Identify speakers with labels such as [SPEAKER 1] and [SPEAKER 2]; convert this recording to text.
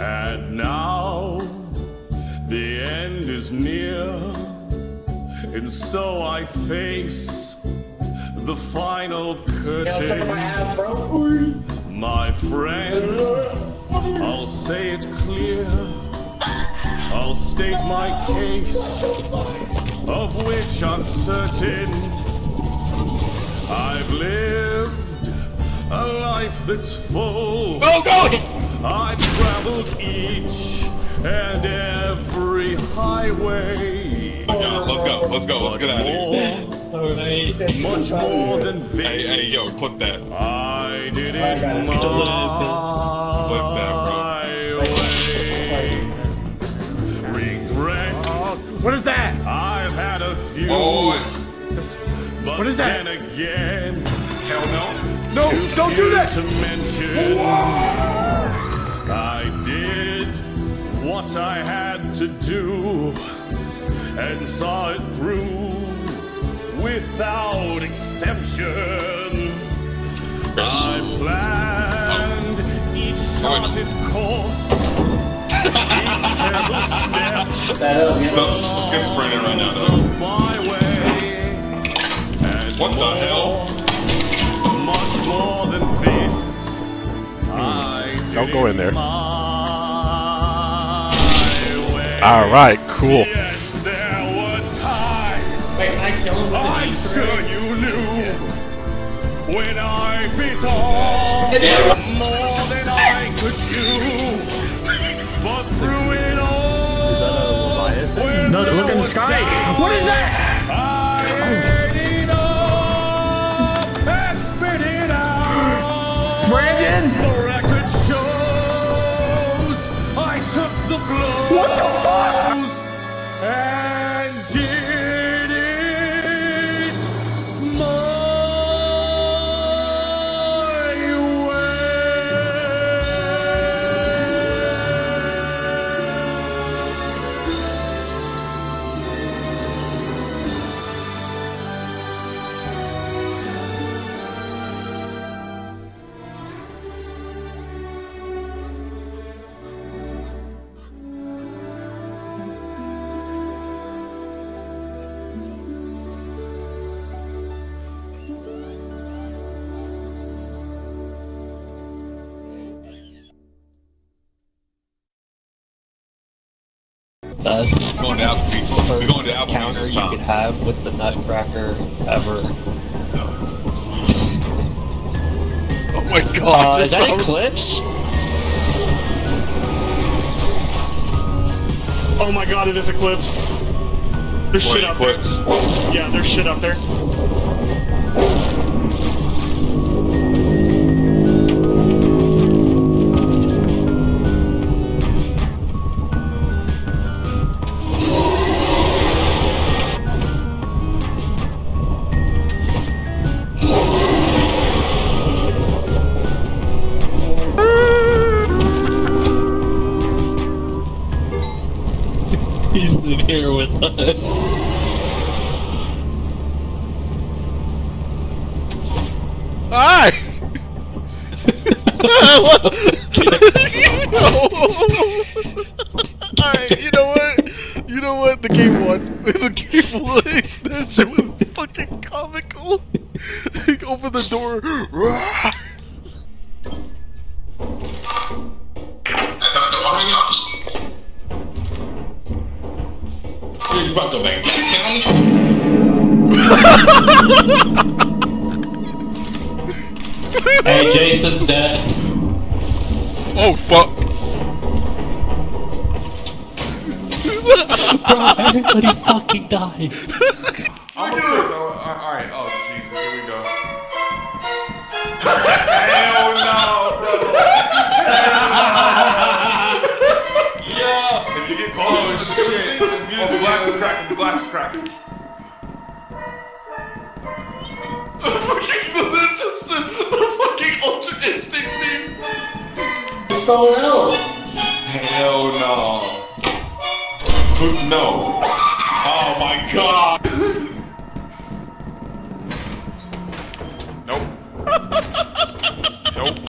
[SPEAKER 1] And now the end is near, and so I face the final curtain. My, ass, my friend, I'll say it clear. I'll state my case, of which I'm certain. I've lived a life that's full.
[SPEAKER 2] Oh, go!
[SPEAKER 1] I've traveled each and every highway.
[SPEAKER 3] Yeah, let's go, let's go, let's get out of here.
[SPEAKER 1] More,
[SPEAKER 2] Alright.
[SPEAKER 1] much more than this.
[SPEAKER 3] Hey, hey, yo, clip that.
[SPEAKER 1] I did it
[SPEAKER 4] I
[SPEAKER 1] my
[SPEAKER 4] still
[SPEAKER 3] Clip that,
[SPEAKER 1] way. Regret,
[SPEAKER 4] What is that?
[SPEAKER 1] I've had a few.
[SPEAKER 3] Oh, oh, oh,
[SPEAKER 1] but
[SPEAKER 4] what is that?
[SPEAKER 1] Then again,
[SPEAKER 3] hell no.
[SPEAKER 4] No, don't do
[SPEAKER 1] few
[SPEAKER 4] that!
[SPEAKER 1] To mention, I did what I had to do and saw it through without exemption. I planned oh. each charted course, each careful step
[SPEAKER 3] Smell schizophrenia right now, though.
[SPEAKER 1] my way. And
[SPEAKER 3] What the hell?
[SPEAKER 1] Much more than this. Hmm. I
[SPEAKER 5] Don't go in there.
[SPEAKER 1] It my way.
[SPEAKER 5] All right, cool.
[SPEAKER 1] Yes, there were times
[SPEAKER 2] Wait, can I kill him with an
[SPEAKER 1] I'm sure you knew when I bit off more than I could chew. But through it all,
[SPEAKER 4] Is that a Leviathan? No, look in the sky. What is that?
[SPEAKER 2] Best
[SPEAKER 3] Going to Applebee's. We're going to Applebee's
[SPEAKER 2] counter
[SPEAKER 3] this
[SPEAKER 2] you could have with the Nutcracker ever.
[SPEAKER 5] Oh my god.
[SPEAKER 2] Uh, is that Eclipse?
[SPEAKER 6] Oh my god, it is Eclipse. There's
[SPEAKER 3] Wait,
[SPEAKER 6] shit up
[SPEAKER 3] Eclipse.
[SPEAKER 6] there. Yeah, there's shit up there.
[SPEAKER 2] He's in here with us.
[SPEAKER 5] Hi! Alright, you know what? You know what? The game won. The game won. That shit was fucking comical. Open the door.
[SPEAKER 3] You about to go back down?
[SPEAKER 2] Hey, Jason's dead.
[SPEAKER 5] Oh fuck.
[SPEAKER 2] Bro, everybody fucking died.
[SPEAKER 3] I'm gonna. Alright, oh
[SPEAKER 2] someone else.
[SPEAKER 3] Hell no. No. Oh my god. nope. nope.